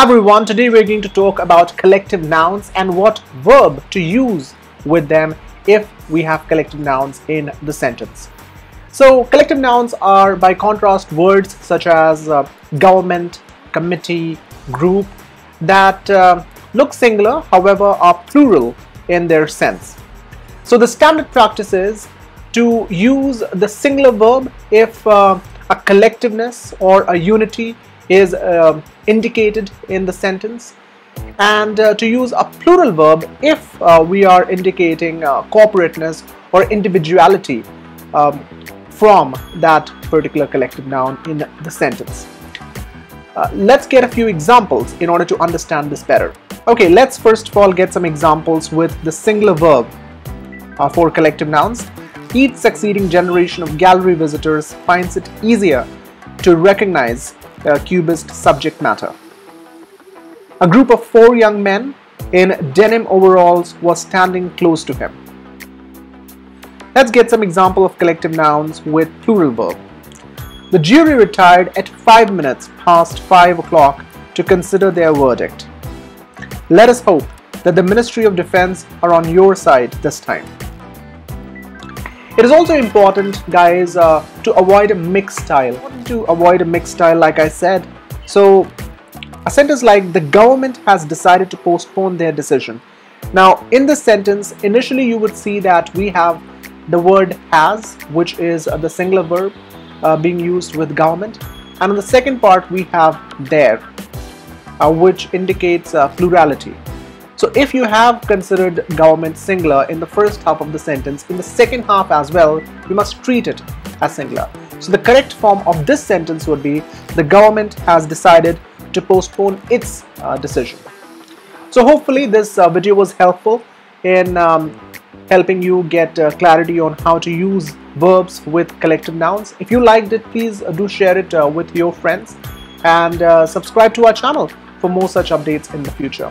Hi everyone, today we're going to talk about collective nouns and what verb to use with them if we have collective nouns in the sentence. So collective nouns are by contrast words such as uh, government, committee, group that uh, look singular however are plural in their sense. So the standard practice is to use the singular verb if uh, a collectiveness or a unity is uh, indicated in the sentence and uh, to use a plural verb if uh, we are indicating uh, corporateness or individuality um, from that particular collective noun in the sentence. Uh, let's get a few examples in order to understand this better. Okay, let's first of all get some examples with the singular verb uh, for collective nouns. Each succeeding generation of gallery visitors finds it easier to recognize uh, cubist subject matter. A group of four young men in denim overalls was standing close to him. Let's get some example of collective nouns with plural verb. The jury retired at 5 minutes past 5 o'clock to consider their verdict. Let us hope that the Ministry of Defense are on your side this time. It is also important, guys, uh, to avoid a mixed style. To avoid a mixed style, like I said. So, a sentence like the government has decided to postpone their decision. Now, in this sentence, initially you would see that we have the word has, which is uh, the singular verb uh, being used with government. And on the second part, we have their, uh, which indicates uh, plurality. So if you have considered government singular in the first half of the sentence, in the second half as well, you must treat it as singular. So the correct form of this sentence would be the government has decided to postpone its uh, decision. So hopefully this uh, video was helpful in um, helping you get uh, clarity on how to use verbs with collective nouns. If you liked it, please uh, do share it uh, with your friends and uh, subscribe to our channel for more such updates in the future.